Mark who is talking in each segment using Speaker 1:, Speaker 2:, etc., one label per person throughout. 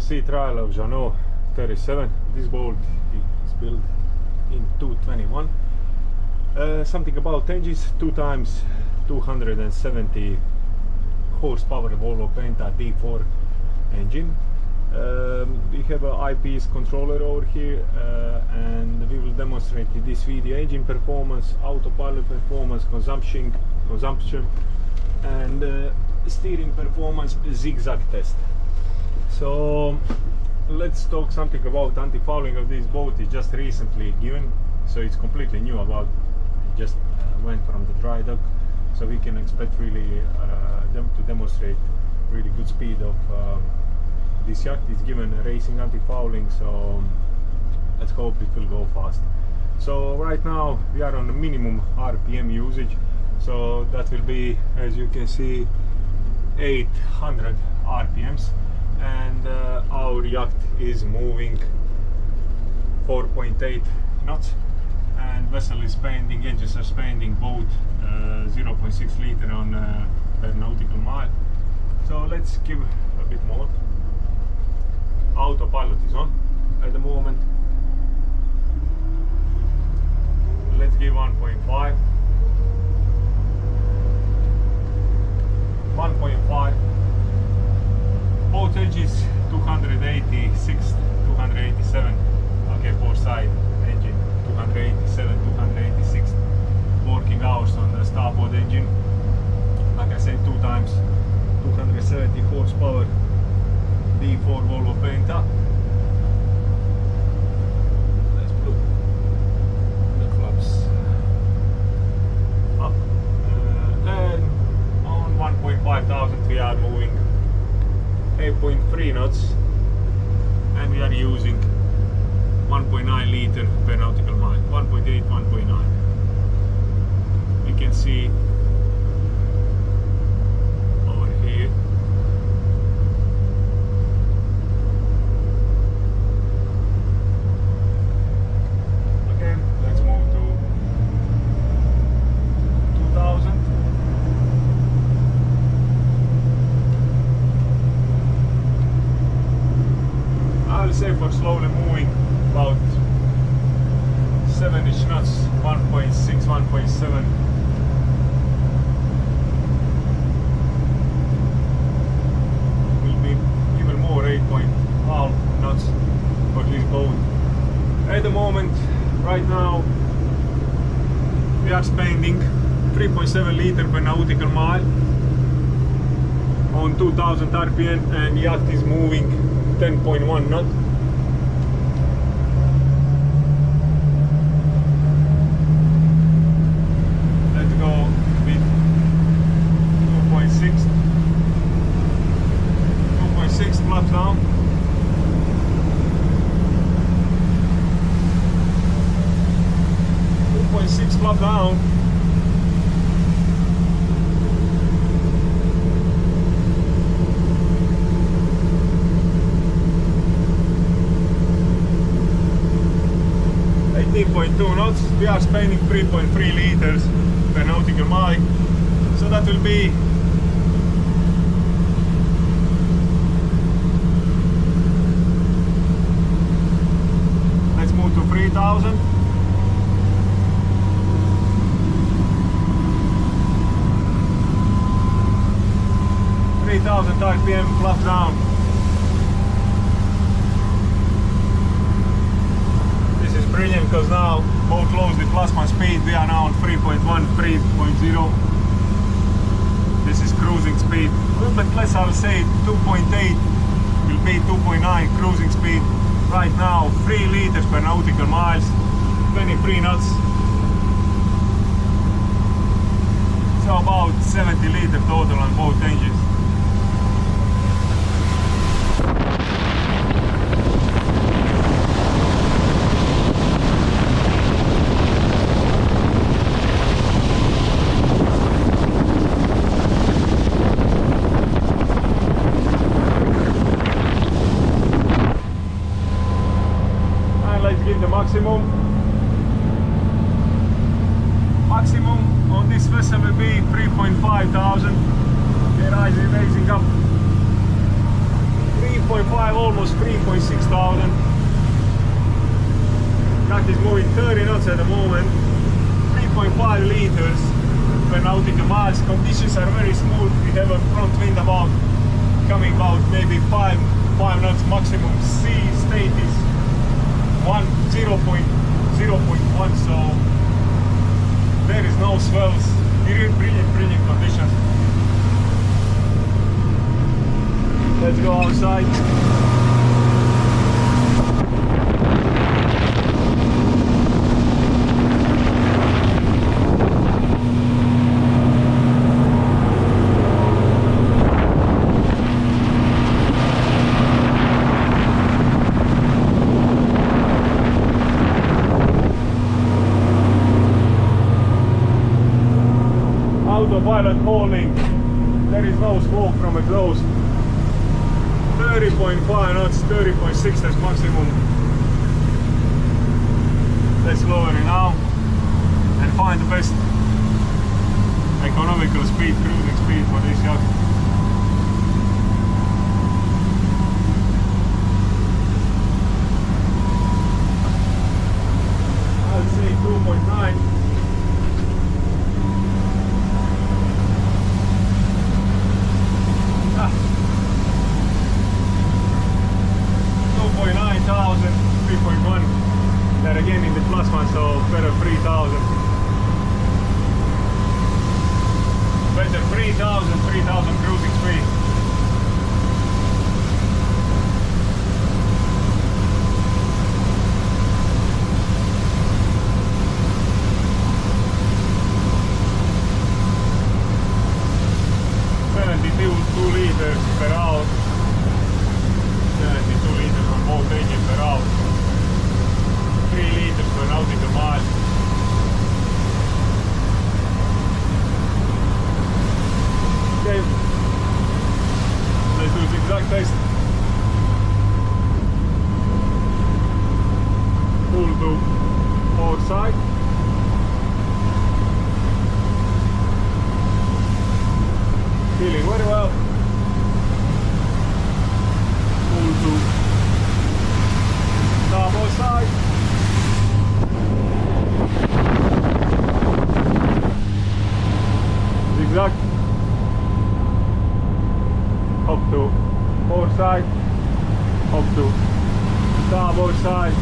Speaker 1: Sea trial of Jeanneau 37. This boat is built in 221. Uh, something about engines, two times 270 horsepower Volvo Penta D4 engine. Um, we have a IPS controller over here uh, and we will demonstrate in this video engine performance, autopilot performance, consumption, consumption and uh, steering performance zigzag test. So let's talk something about anti-fouling of this boat. Is just recently given so it's completely new about just uh, went from the dry dock. So we can expect really uh, them to demonstrate really good speed of um, this yacht. Is given racing anti-fouling so let's hope it will go fast. So right now we are on the minimum rpm usage. So that will be as you can see 800 rpms and uh, our yacht is moving 4.8 knots and vessel is spending engines are spending both uh, 0.6 liter on uh, per nautical mile. So let's give a bit more. Autopilot is on at the moment. Let's give 1.5 1.5 both edges 286 287 okay four side engine 287 286 working hours on the starboard engine. Like I said two times 270 horsepower. D4 Volvo Penta let's put the flaps up. Uh, and on 1.5 thousand we are moving 8.3 knots and we are using 1.9 liter per nautical mile. 1.8 1.9 we can see over here okay let's move to 2000 I will say for slowly moving about 7 ish knots 1.6 1.7 will be even more 8.5 knots for this boat at the moment right now we are spending 3.7 liter per nautical mile on 2000 rpm and yacht is moving 10.1 knot 2 knots, we are spending 3.3 liters per nautical mile. So that will be Let's move to 3000. Three thousand RPM plus down. Brilliant because now boat close the plasma speed. We are now on 3.1, 3.0. This is cruising speed. A little bit less, I'll say 2.8 will be 2.9 cruising speed. Right now, 3 liters per nautical miles, 23 knots. So about 70 liter total on both engines. And let's give the maximum. Maximum on this vessel will be 3.5 thousand. Okay, rising, raising up. 3.5, almost 3.6 thousand. That is moving 30 knots at the moment. 3.5 liters per nautical miles. Conditions are very smooth. We have a front wind about coming about maybe 5, 5 knots maximum. Sea state is 1, 0. 0.1 so there is no swells. Brilliant, brilliant, brilliant conditions. Let's go outside. Autopilot holding. There is no smoke from exhaust. 30.5 knots, 30.6 that's maximum. Let's lower it now and find the best economical speed, cruising speed for this yacht. I'd say 2.9 again in the plus one, so better 3000. Better 3000, 3000 cruising speed. Seventy-two two liters per hour. Seventy-two liters on both engines per hour. 3 liters per nautical mile. Okay, let's do the exact test. Pull to forward side. Feeling very well. Pull to starboard side. zigzag up to forward side up to starboard side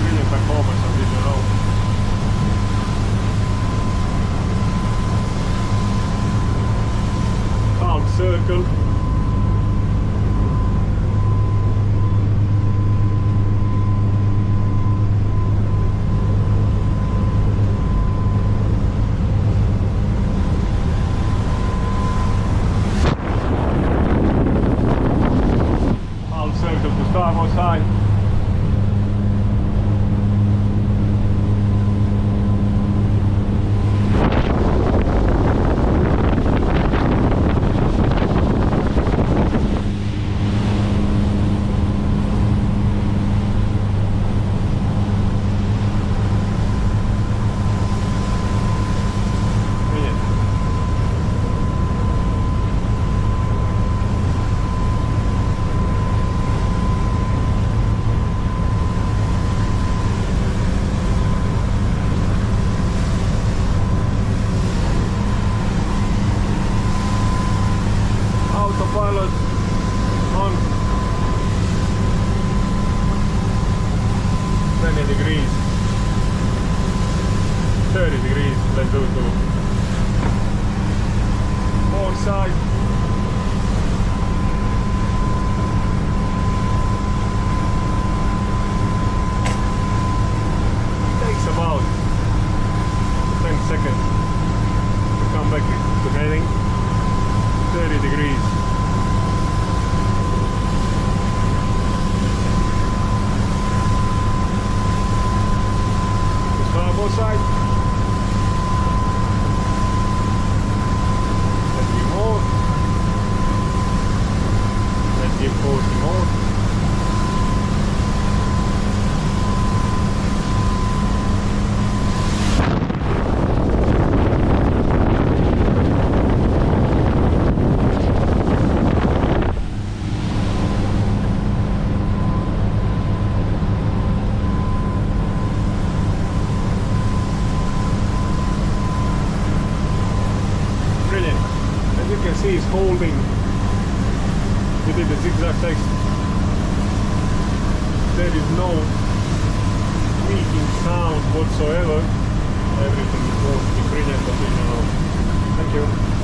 Speaker 1: brilliant performance on this road half circle 30 degrees, let's do two. More side. is holding He did the zigzag section. There is no creaking sound whatsoever. Everything is working in you know. Thank you.